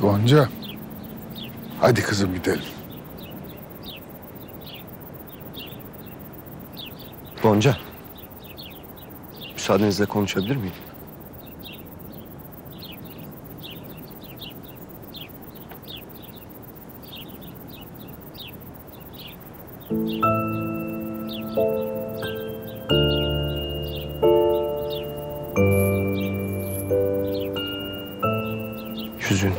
Gonca. Hadi kızım gidelim. Gonca. Müsaadenizle konuşabilir miyim? Yüzün,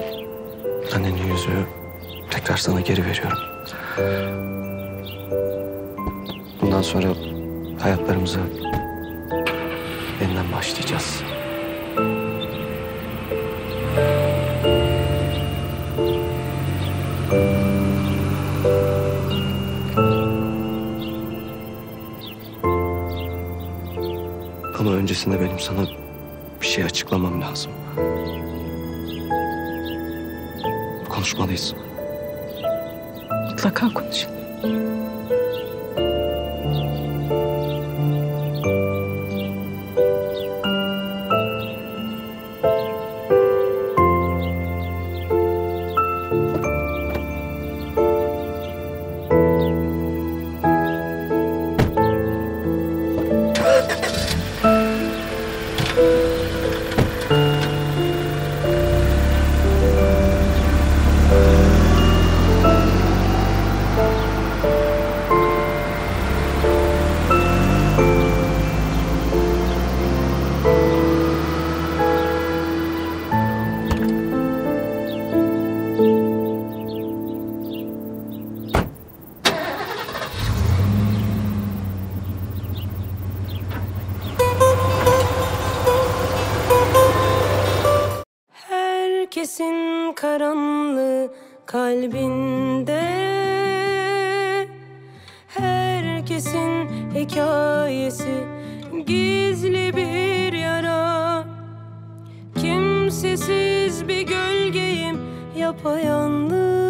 annenin yüzüğü tekrar sana geri veriyorum. Bundan sonra hayatlarımıza yeniden başlayacağız. Ama öncesinde benim sana bir şey açıklamam lazım. Konuşmalıyız. Mutlaka konuşalım. Herkesin karanlığı kalbinde. Herkesin hikayesi gizli bir yara. Kimsesiz bir gölgeyim yapayalnız